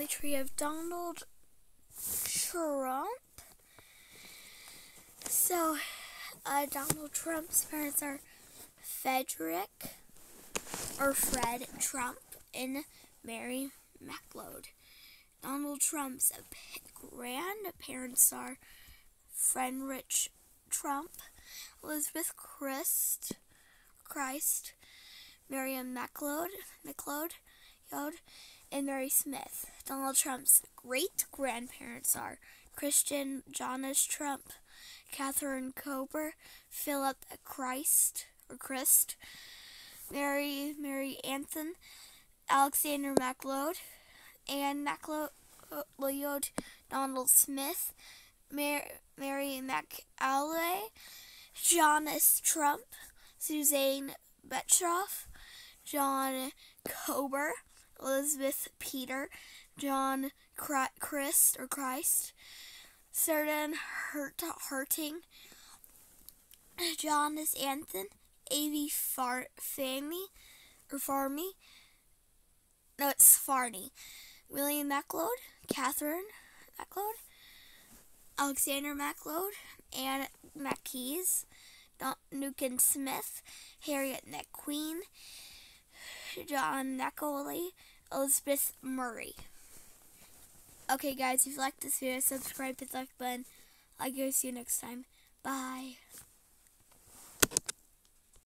The tree of Donald Trump. So, uh, Donald Trump's parents are Frederick or Fred Trump and Mary McLeod. Donald Trump's grandparents are Friedrich Trump, Elizabeth Christ, Christ, Miriam McLeod, McLeod, Yod, and Mary Smith. Donald Trump's great grandparents are Christian Jonas Trump, Catherine Kober, Philip Christ or Christ, Mary Mary Anthony, Alexander MacLeod, Anne MacLeod Donald Smith, Mary, Mary Jonas Trump, Suzanne Betroff, John Kober, Elizabeth Peter, John Christ or Christ, Certain Hurt Hurting, Jonas Anthony, A.V. Far Fanny or Farmy. No, it's Farney. William MacLeod, Catherine MacLeod, Alexander MacLeod, Anne McKees, Nukin Smith, Harriet McQueen, John McAuley, Elizabeth Murray. Okay, guys, if you like this video, subscribe, hit the like button. I'll see you next time. Bye.